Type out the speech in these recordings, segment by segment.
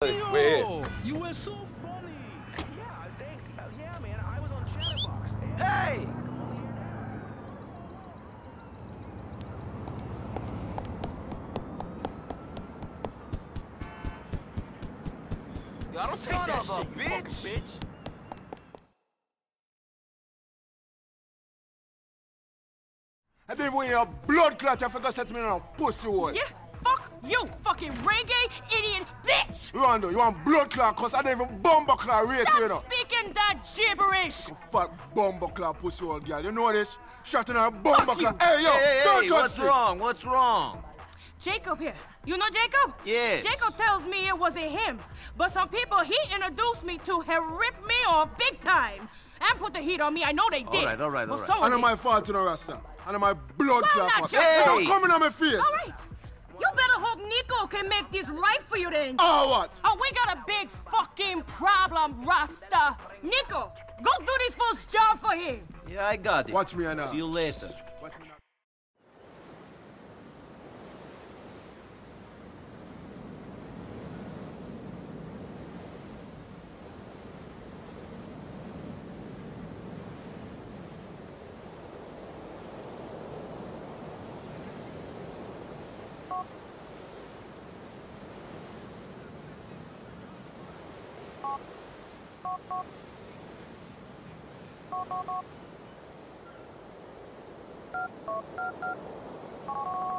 We're. You were so funny. Yeah, thanks. Uh, yeah, man, I was on Chatterbox. Hey! Yo, I don't take that shit, fucking bitch. I didn't want your blood clot, you forgot to set me on pussy hole. Yeah, you, fucking reggae idiot bitch! Rondo, you want blood clot cause I didn't even bumbo clot rate you, you know. Stop speaking that gibberish! Fat bumbo clot pussy hole girl, you know this? Shot in her bumbo Fuck you. clot. Hey, yo, Hey, hey, don't hey, touch what's me. wrong? What's wrong? Jacob here. You know Jacob? Yes. Jacob tells me it wasn't him, but some people he introduced me to have ripped me off big time and put the heat on me. I know they did. right, all right, but all right. someone And did. my fault, you know, Rasta. And my blood Well, clot. not was- your fault. Don't come in on my face. All right. You Nico can make this right for you then. Oh, what? Oh, we got a big fucking problem, Rasta. Nico, go do this fool's job for him. Yeah, I got it. Watch me now. See you later. Thank you.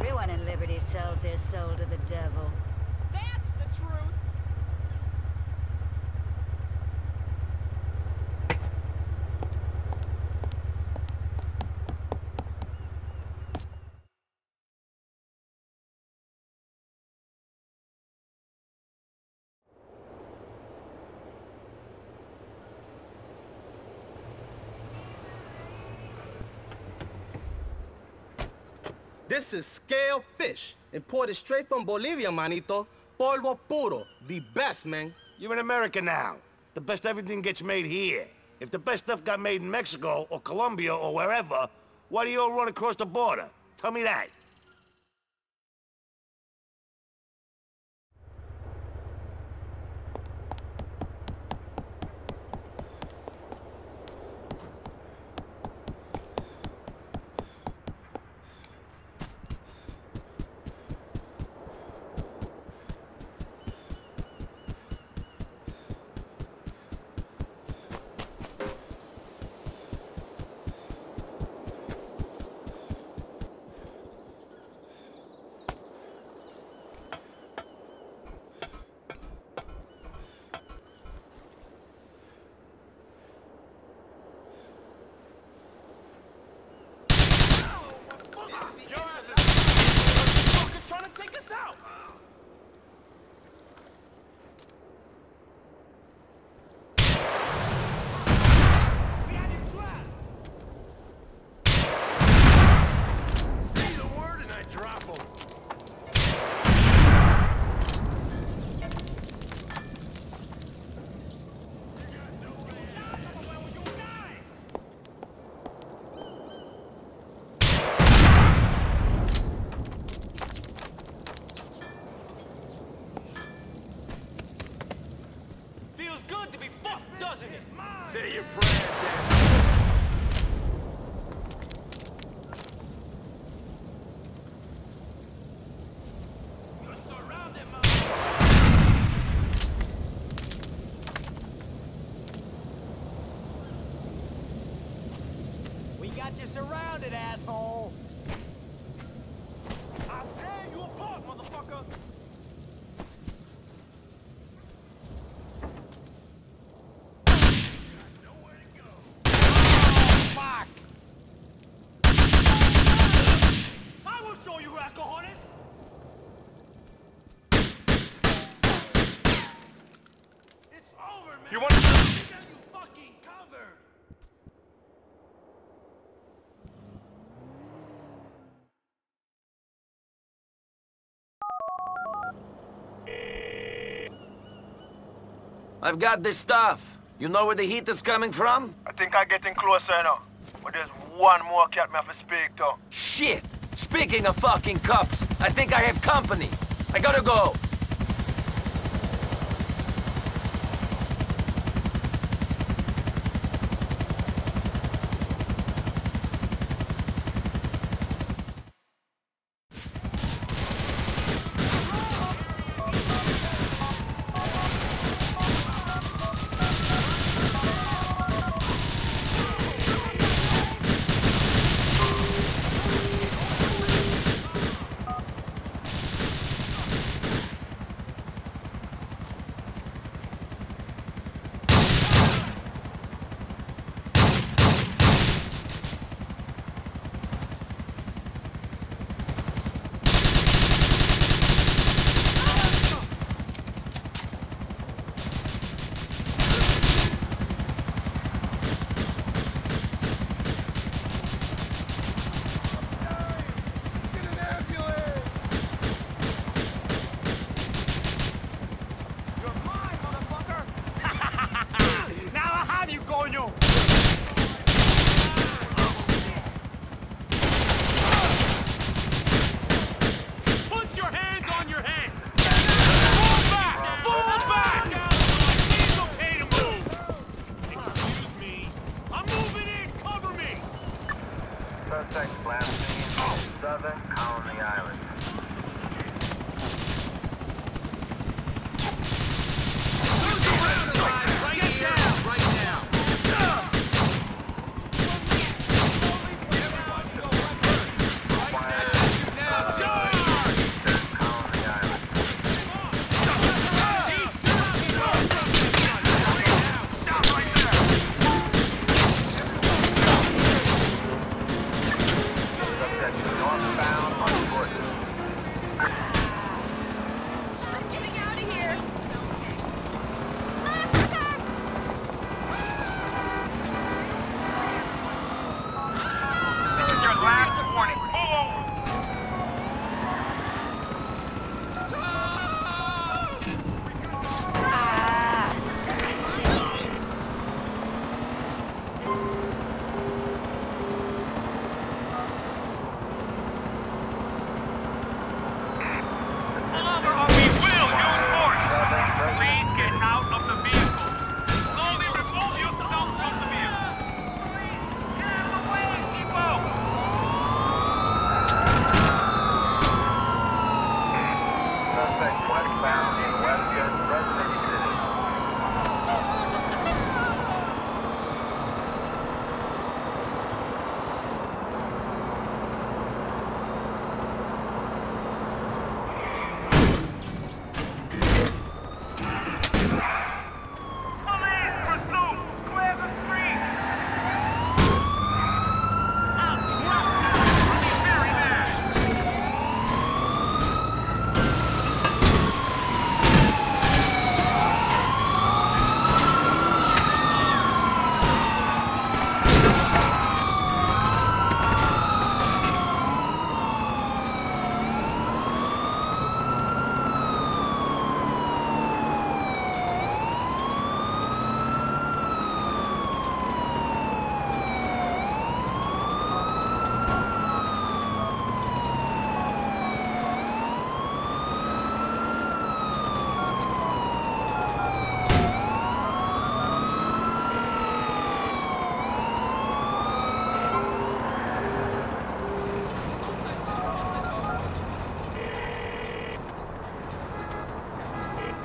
Everyone in Liberty sells their soul to the devil. That's the truth! This is scale fish, imported straight from Bolivia, manito. Polvo puro, the best, man. You're in America now. The best everything gets made here. If the best stuff got made in Mexico or Colombia or wherever, why do you all run across the border? Tell me that. trying to take us out. We had you trapped! Say the word and I drop him. Feels good to be fucked, doesn't it? Say your prayers, asshole. You're surrounded, man. We got you surrounded, asshole. I'll tear you apart, motherfucker. Fuck! I will show you, Rascal Hornet. It's over, man. You want to? We got you fucking covered. I've got this stuff. You know where the heat is coming from? I think I'm getting closer now. But there's one more cat me have to speak to. Shit! Speaking of fucking cops, I think I have company. I gotta go.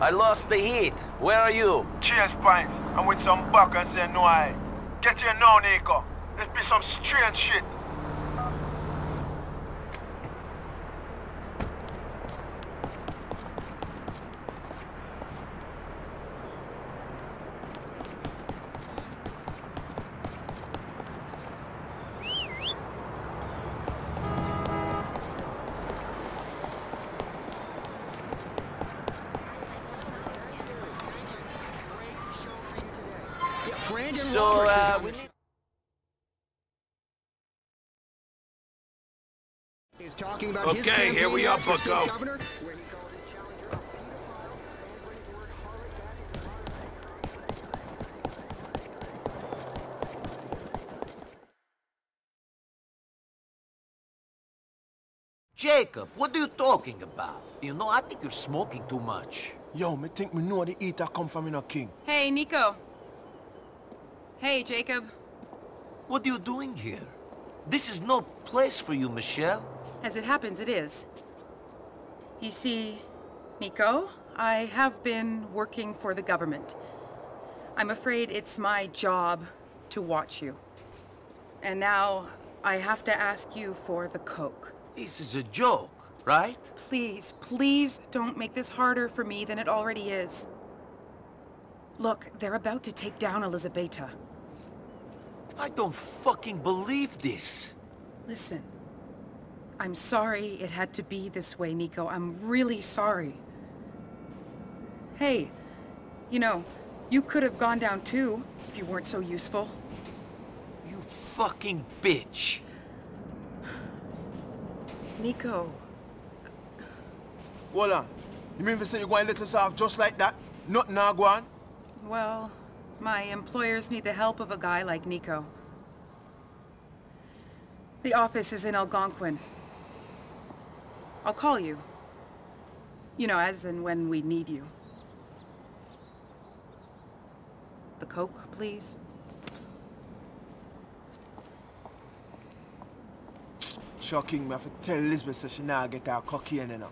I lost the heat. Where are you? Chase points. I'm with some buck and no I. Get here now, Nico. This be some strange shit. Brandon So, Roberts is uh, on we the- need- is talking about his Okay, here we are, ads for bucko. governor, where he calls his challenger Jacob, what are you talking about? You know, I think you're smoking too much. Yo, me think me know the eater come from in a king. Hey, Nico. Hey, Jacob. What are you doing here? This is no place for you, Michelle. As it happens, it is. You see, Nico, I have been working for the government. I'm afraid it's my job to watch you. And now I have to ask you for the coke. This is a joke, right? Please, please don't make this harder for me than it already is. Look, they're about to take down Elizabeta. I don't fucking believe this. Listen, I'm sorry it had to be this way, Nico. I'm really sorry. Hey, you know, you could have gone down too if you weren't so useful. You fucking bitch. Nico, Hold on. You mean to say you're going to let us off just like that? Not now go on? well, my employers need the help of a guy like Nico. The office is in Algonquin. I'll call you. You know, as and when we need you. The Coke, please? Shocking, me have to tell Elizabeth so she now get her cocaine, you know.